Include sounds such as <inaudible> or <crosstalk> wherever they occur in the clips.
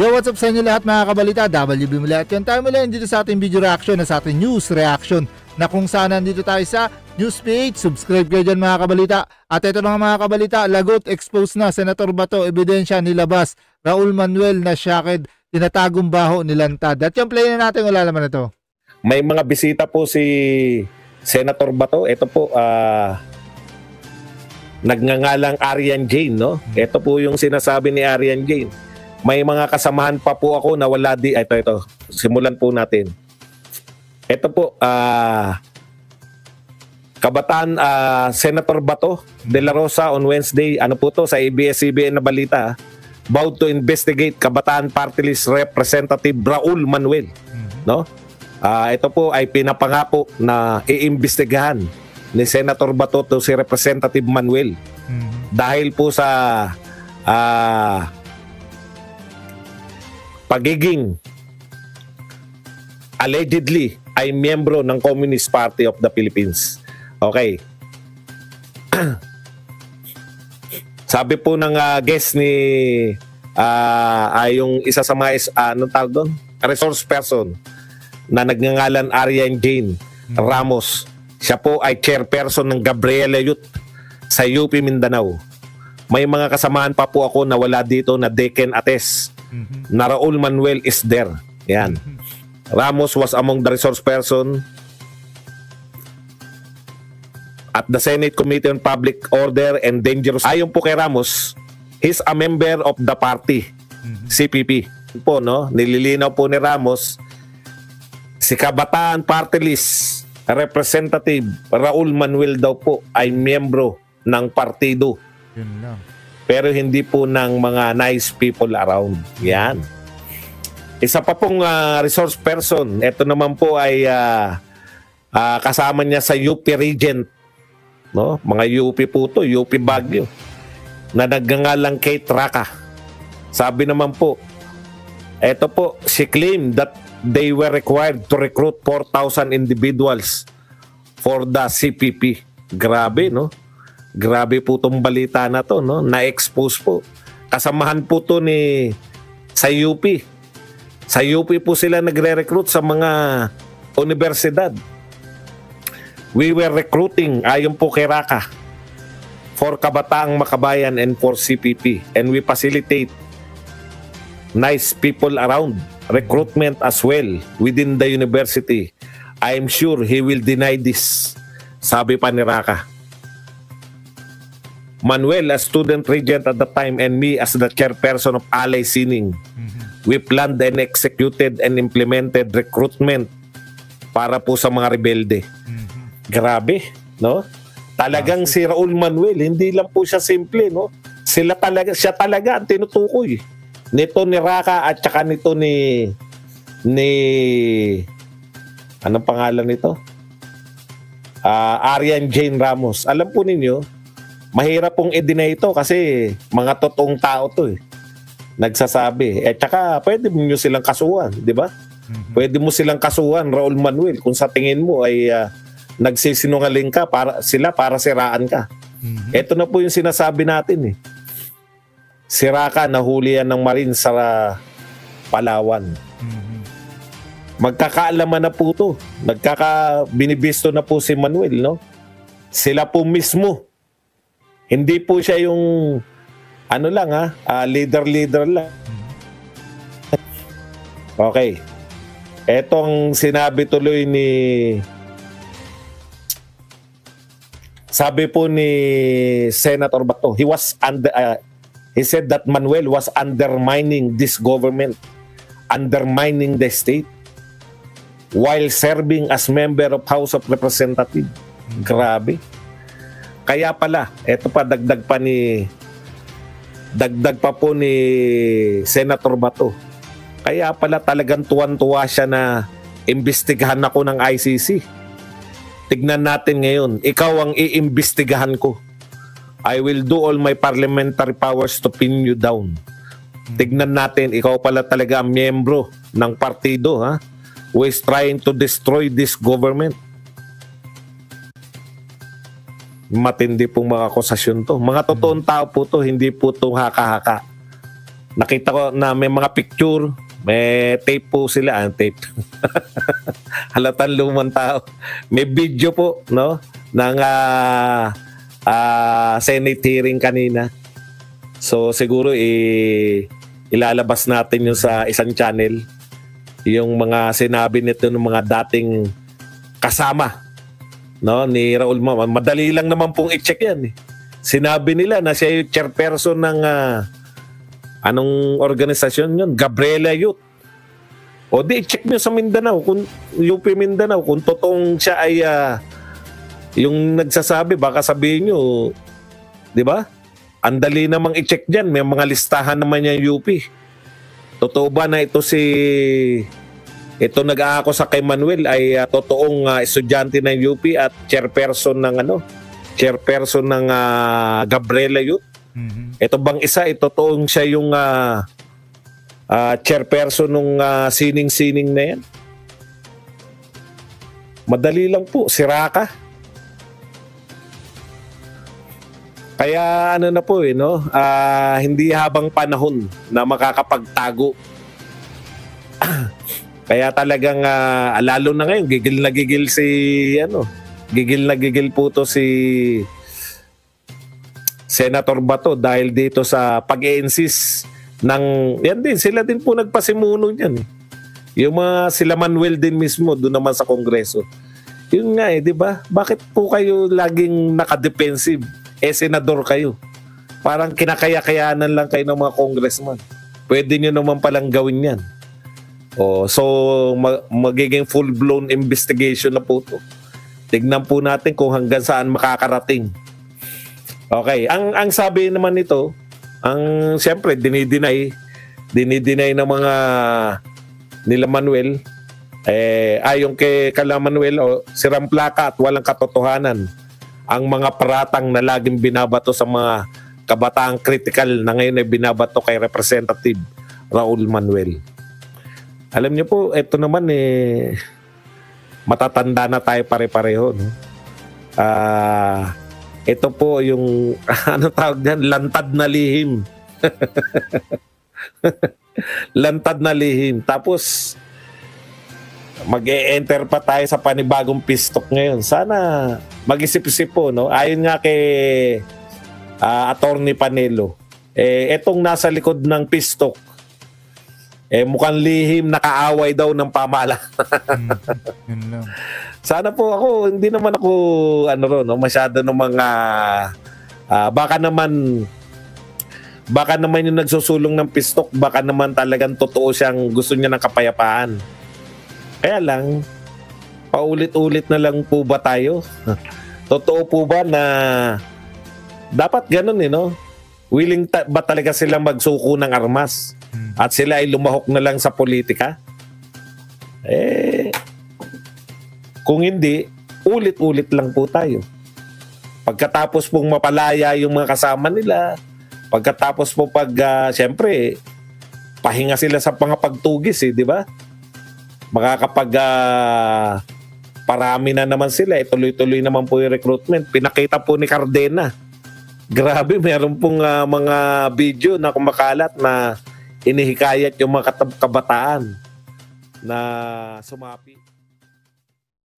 Yo, what's up sa inyo lahat mga kabalita? WB muli at yun tayo muli dito sa ating video reaction na sa ating news reaction na kung saan nandito tayo sa news page. Subscribe kayo dyan mga kabalita. At ito na mga kabalita, lagot exposed na Senator Bato, ebidensya nilabas. Raul Manuel na syaked, tinatagong baho nilantad. At yung play na natin, wala naman ito. May mga bisita po si Senator Bato. Ito po, ah nagngangalang Arian Jane, no? Ito po yung sinasabi ni Arian Jane. May mga kasamahan pa po ako na wala di... Ito, ito. Simulan po natin. Ito po, ah... Kabataan ah, Senator Bato de la Rosa on Wednesday, ano po to sa ABS-CBN na balita, ah, vowed to investigate Kabataan Party List Representative Raul Manuel, no? Ah, ito po ay pinapangako na iimbestigahan ni Senator Bato to si Representative Manuel dahil po sa ah, pagiging allegedly ay miyembro ng Communist Party of the Philippines. Okay. <clears throat> Sabi po ng ah, guest ni ah ay yung isa sa mga ah, anong tawag doon? Resource person na nagngangalan Arian Jane Ramos. Siya po ay chairperson ng Gabriela Youth sa UP Mindanao. May mga kasamahan pa po ako na wala dito na they can attest na Raul Manuel is there. Yan. Ramos was among the resource person at the Senate Committee on Public Order and Dangerous. Ayon po kay Ramos, he's a member of the party, CPP. Po, no? Nililinaw po ni Ramos, si Kabataan Party List Representative Raul Manuel daw po ay miyembro ng partido Yun lang. Pero hindi po ng mga nice people around. Yan. Isa pa pong ah, resource person, ito naman po ay ah, ah, kasama niya sa UP Regent. No? Mga UP po to, UP Baguio. Na nagngangalang Kate Raka. Sabi naman po, ito po, she claimed that they were required to recruit 4,000 individuals for the CPP. Grabe, no? Grabe po tong balita na to, no? Na-expose po. Kasamahan po to ni sa UP. Sa UP po sila nagre-recruit sa mga universidad. We were recruiting, ayon po kay Raka, for Kabataang Makabayan and for CPP. And we facilitate nice people around, recruitment as well within the university. I am sure he will deny this, sabi pa ni Raka. Manuel, as student regent at the time, and me as the chairperson of Alay Sining, we planned and executed and implemented recruitment para po sa mga rebelde. Grabe, no? Talagang si Raul Manuel, hindi lang po siya simple, no? Sila talaga, siya talaga ang tinutukoy. Nito ni Raka at saka nito ni ni anong pangalan nito? Ah, Arian Jane Ramos. Alam po ninyo, mahirap pong i-deny ito kasi mga totoong tao to eh. Nagsasabi. Eh tsaka pwede mo silang kasuhan, di ba? Pwede mo silang kasuhan, Raul Manuel, kung sa tingin mo ay ah, nagsisinungaling ka para sila para siraan ka. Ito na po yung sinasabi natin eh. Sira ka, nahuli yan ng Marine sa Palawan. Magkakaalaman na po to. Nagkaka binibisto na po si Manuel, no? Sila po mismo. Hindi po siya yung ano lang ha, ah, leader-leader lang. Okay. Etong sinabi tuloy ni sabi po ni Senator Bato, he was under uh, he said that Manuel was undermining this government, undermining the state while serving as member of House of Representatives. Grabe. Kaya pala, eto pa dagdag pa ni dagdag pa po ni Senator Bato. Kaya pala talagang tuwan-tuwa siya na imbestigahan ako ng ICC. Tignan natin ngayon, ikaw ang iimbestigahan ko. I will do all my parliamentary powers to pin you down. Tignan natin, ikaw pala talaga ang miyembro ng partido ha, who is trying to destroy this government. Matindi pong mga akusasyon to. Mga totoong tao po to, hindi po to haka-haka. nakita ko na may mga picture, may tape po sila, ang tape. <laughs> Halatan lumang tao. May video po, no? Ng uh, uh, Senate hearing kanina. So siguro i ilalabas natin yung sa isang channel yung mga sinabi nito ng mga dating kasama no ni Raul Mama. Madali lang naman pong i-check yan eh. Sinabi nila na siya yung chairperson ng uh, anong organisasyon yun? Gabriela Youth. O di, check nyo sa Mindanao, kung UP Mindanao, kung totoong siya ay uh, yung nagsasabi, baka sabihin nyo, di ba? Ang dali namang i-check dyan, may mga listahan naman yung UP. Totoo ba na ito si ito nag-aako sa kay Manuel ay uh, totoong uh, estudyante ng UP at chairperson ng ano chairperson ng uh, Gabriela Youth. Mm-hmm. Ito bang isa, ito toong siya yung uh, uh, chairperson ng uh, sining-sining na yan? Madali lang po, siraka. Kaya ano na po eh, no? Uh, hindi habang panahon na makakapagtago. <clears throat> Kaya talagang uh, lalo na ngayon, gigil na gigil si ano, gigil na gigil po to si Senator Bato dahil dito sa pag-insist ng yan din sila din po nagpasimuno niyan. Yung mga sila Manuel din mismo doon naman sa Kongreso. Yun nga eh, 'di ba? Bakit po kayo laging naka-defensive? Eh senador kayo. Parang kinakaya-kayanan lang kayo ng mga congressman. Pwede niyo naman palang gawin 'yan. Oh, so mag- magiging full-blown investigation na po 'to. Tignan po natin kung hanggang saan makakarating. Okay, ang ang sabi naman nito, ang siyempre dinideny dinideny ng mga nila Manuel eh ayon kay Kala Manuel o oh, sirang plaka at walang katotohanan ang mga paratang na laging binabato sa mga kabataang critical na ngayon ay binabato kay Representative Raul Manuel. Alam niyo po, ito naman eh matatanda na tayo pare-pareho. No? Uh, ito po yung, <laughs> ano tawag dyan, lantad na lihim. <laughs> lantad na lihim. Tapos, mag-e-enter pa tayo sa panibagong pistok ngayon. Sana mag-isip-isip po, no? Ayon nga kay uh, Attorney Panelo, eh, etong nasa likod ng pistok, eh mukhang lihim nakaaway daw ng pamala. mm, lang. Sana po ako, hindi naman ako ano ro, no, masyado ng mga uh, baka naman baka naman yung nagsusulong ng pistok, baka naman talagang totoo siyang gusto niya ng kapayapaan. Kaya lang, paulit-ulit na lang po ba tayo? <laughs> totoo po ba na dapat ganun eh, no? Willing ta- ba talaga silang magsuko ng armas? At sila ay lumahok na lang sa politika? Eh, kung hindi, ulit-ulit lang po tayo. Pagkatapos pong mapalaya yung mga kasama nila, pagkatapos po pag, uh, siyempre, pahinga sila sa mga pagtugis eh, di ba? Makakapag uh, parami na naman sila, eh, tuloy-tuloy naman po yung recruitment. Pinakita po ni Cardena. Grabe, meron pong uh, mga video na kumakalat na inihikayat yung mga kabataan na sumapi.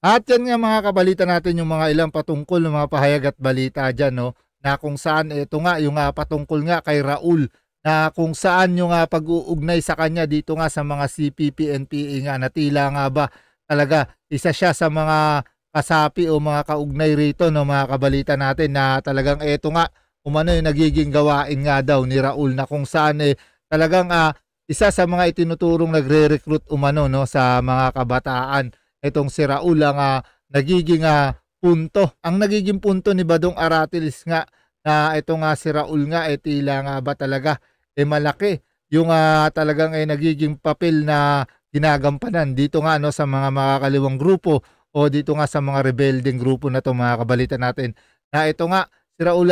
At yan nga mga kabalita natin yung mga ilang patungkol ng mga pahayag at balita dyan no na kung saan ito nga yung uh, patungkol nga kay Raul na kung saan yung uh, pag-uugnay sa kanya dito nga sa mga CPP, NPA nga na tila nga ba talaga isa siya sa mga kasapi o mga kaugnay rito no mga kabalita natin na talagang ito nga umano yung nagiging gawain nga daw ni Raul na kung saan eh talagang uh, isa sa mga itinuturong nagre-recruit umano no sa mga kabataan itong si Raul ang uh, nagiging uh, punto. Ang nagiging punto ni Badong Aratilis nga na ito nga si Raul nga eh tila nga ba talaga eh malaki yung uh, talagang eh nagiging papel na ginagampanan dito nga no sa mga makakaliwang grupo o dito nga sa mga rebelding grupo na to mga kabalita natin na ito nga si Raul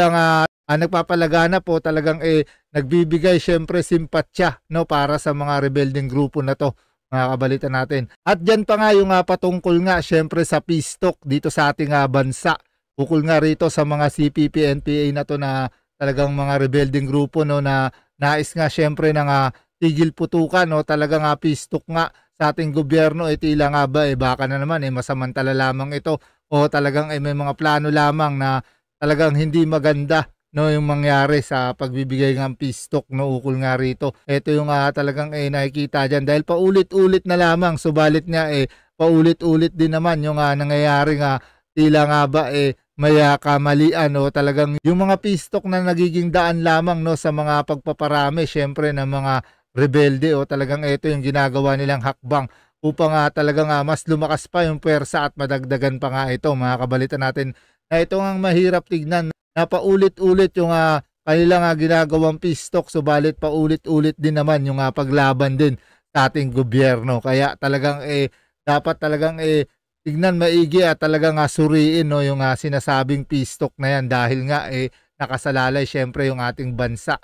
ang uh, nagpapalagana po talagang eh nagbibigay syempre simpatsya no para sa mga rebelding grupo na to mga kabalita natin. At diyan pa nga yung uh, patungkol nga syempre sa pistok dito sa ating uh, bansa. Bukol nga rito sa mga CPP, NPA na to na talagang mga rebelding grupo no na nais nga syempre ng tigil putukan no talagang uh, pistok nga sa ating gobyerno eh tila nga ba eh baka na naman eh masamantala lamang ito o talagang eh, may mga plano lamang na talagang hindi maganda no yung mangyari sa pagbibigay ng pistok no ukol nga rito. Ito yung uh, talagang eh, nakikita diyan dahil paulit-ulit na lamang subalit nga eh paulit-ulit din naman yung uh, nangyayari nga. Tila nga ba eh may uh, kamalian no talagang yung mga pistok na nagiging daan lamang no sa mga pagpaparami syempre ng mga rebelde o talagang ito yung ginagawa nilang hakbang upang uh, talagang uh, mas lumakas pa yung pwersa at madagdagan pa nga ito mga kabalita natin na ito ang mahirap tignan na paulit-ulit yung uh, kanilang uh, ginagawang pistok subalit paulit-ulit din naman yung uh, paglaban din sa ating gobyerno. Kaya talagang eh dapat talagang eh tignan maigi at talagang uh, suriin no yung uh, sinasabing pistok na yan dahil nga eh nakasalalay syempre yung ating bansa.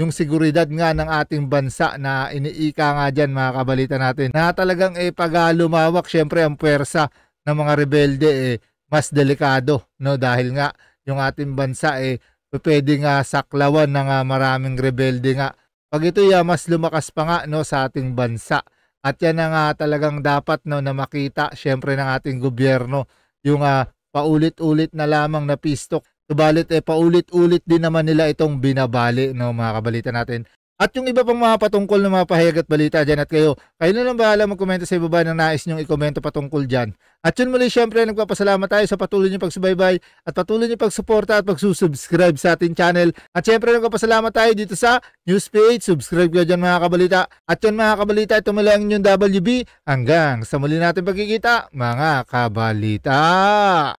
Yung seguridad nga ng ating bansa na iniika nga dyan mga kabalita natin na talagang eh pag lumawak syempre ang puwersa ng mga rebelde eh mas delikado no dahil nga yung ating bansa eh pwede nga saklawan ng uh, maraming rebelde nga. Pag ito ya mas lumakas pa nga no sa ating bansa. At yan na nga talagang dapat no na makita syempre ng ating gobyerno yung uh, paulit-ulit na lamang na pistok. Subalit eh paulit-ulit din naman nila itong binabali no mga kabalita natin. At yung iba pang mga patungkol ng mga pahayag at balita dyan at kayo, kayo na lang bahala magkomento sa ibaba ng nais nyong ikomento patungkol dyan. At yun muli syempre nagpapasalamat tayo sa patuloy nyo pagsubaybay at patuloy nyo pagsuporta at pagsusubscribe sa ating channel. At syempre nagpapasalamat tayo dito sa news page. Subscribe kayo dyan mga kabalita. At yun mga kabalita, ito muli ang inyong WB. Hanggang sa muli natin pagkikita mga kabalita.